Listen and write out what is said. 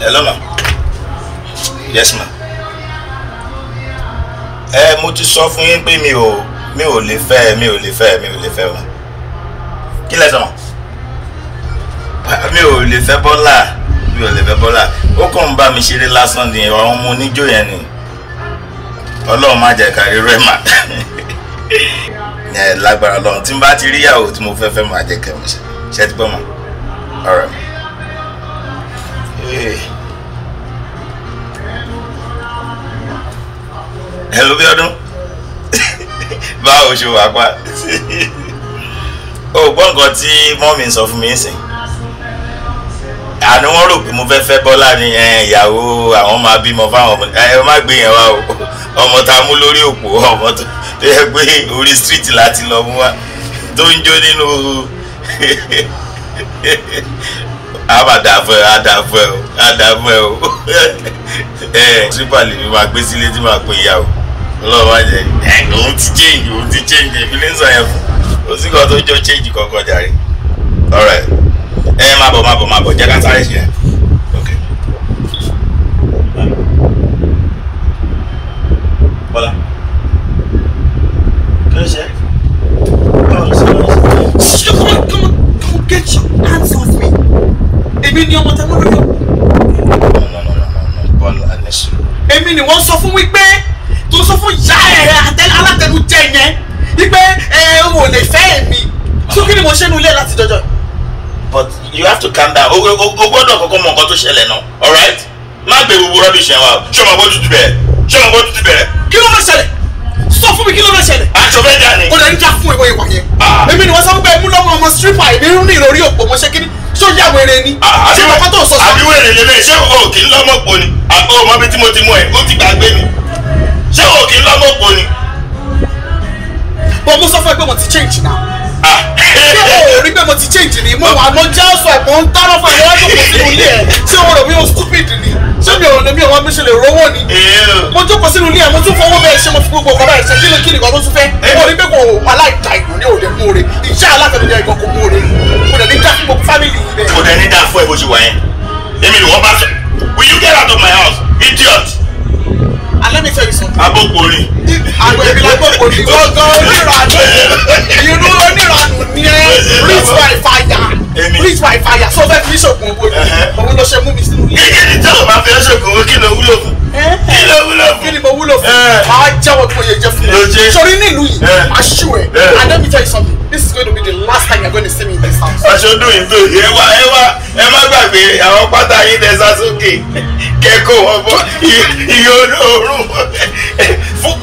hello ma yes ma ẹ mo ti sọ fún yín pé mi ò mi ò lè fẹ́ mi ò lè fẹ́ mi ò lè fẹ́ wọn kí lẹ sọ mi ò lè fẹ́ bọ́lá. Mi ò lè fẹ́ bọ́lá. Ó kàn ń bá mi ṣeré lásán ni àwọn ọmọ oníjó yẹn ni. Ọlọ́run má jẹ́ ká rí mà. Ẹ lágbára lọ́run tí n bá ti rí ìyàwó tí mo fẹ́ máa jẹ́ kẹ́mi ṣe. Ti gbọ́ mọ́ ọ̀rẹ́ mi. Hey. Hello Bíọ́dún. Báwo ṣe wà pa? O gbọ́ tí mọ́mí sọ fún mi sìn àní wọ́n rò pé mo fẹ́ fẹ́ Bọ́lá ni ìyàwó àwọn máa bímọ fáwọn ọmọ ẹ má gbé yẹn wá o. Ọmọ tá a mú lórí òpó ọmọ tó yẹ pé orí street láti lọ mú wa tó ń jó nínú a máa dà fún ẹ a dà fún ẹ o a dà fún ẹ o. Ẹ sípà lè fi máa gbé sílé tí máa pè o ọlọ́run jẹ ẹ òun ti change òun ti change ìbílẹ̀ ń sọ yẹn fún o sì kàn tó jọ change kankan jàre. Alright ẹ má bọ̀ má bọ̀ má bọ̀ jẹ́ ká sáré ṣe. Bọ́lá kí ló ṣe? báwo ló ṣe lọ́wọ́ sí? Get your hands off me. Èmi ni ọmọ tẹ́lẹ̀ no no no no no Bọ́lá ní sùúrù. Èmi ni wọ́n sọ fún wípé tó sọ fún ìyá ẹ̀ alátẹnujẹ yẹn wípé ẹ ò lè fẹ́ èmi. So kí ni mo ṣe nu ilé láti jọjọ? but you have to calm down o gbọ́dọ̀ kọ́kọ́ mọ nǹkan tó ṣẹlẹ̀ náà alright má gbé gbogbo rubbish yẹn o ṣé o mọ̀ bó tutù bẹ̀rẹ̀ ṣé o mọ̀ bó tutù bẹ̀rẹ̀ Kí ló fẹ́ ṣẹlẹ̀? Sọ fún mi kí ló fẹ́ ṣẹlẹ̀? aṣọ fẹ́ dà ní. Kò lè ń já fún ìwọ ìwà yẹn. Ah. Èmi ni wọ́n sọ pé mú lọ́mọ ọmọ stripper èmi ní ìròrí òpó mo ṣe kíní. Ṣé ó yà wèrè ni? Ṣé ọkọ tó sọ sọ? àbí wèrè lélẹ̀ ṣé o kì í lọ́mọ pò ni àbí o mọ bí tí mo ti mú ẹ o ti gbàgbé ni ṣé o kì í lọ́mọ pò ni. Bọ̀ mo sọ fún ẹ pé mo ti change now. Ah. ṣé o rí pé ti mo ń tọrọ fún ẹ lọ́wọ́ jókòó sínú ilé ẹ ṣé o rò bí o stupid ni ṣé mi ò lè mi ò wá mi ṣe lè rówó ni mo jókòó sínú ilé ẹ mo tún fọwọ́ bẹ́ẹ̀ ṣe mo fi gbogbo ọ̀gá bẹ́ẹ̀ ṣe kí ni kí ni kan tó tún fẹ́ mo rí pé kò aláìta ìlú ní òde mú ore ìṣe alátẹnudẹ ìkan kò mú ore mo dẹ̀ ní já fún gbogbo family yìí kò bẹ́ẹ̀. dẹ̀ ní dáa fún ẹ bó ṣe wà yẹn èmi ni wọ́n bá sọ will you get out of my house idiot and let me tell you something. abókòrin. àgbẹ̀ ìbí la kò gbọ́ngàn oníranù máa ṣù ẹ Eh. and let me tell you something. This is going to be the last time you are going to see me in this house. dùn yín tó yẹ wá ẹ wá ẹ má gbàgbé àwọn pátá yín tẹ sá sókè. Kẹ́kọ̀ọ́ wọn bọ iye olóòórùn fún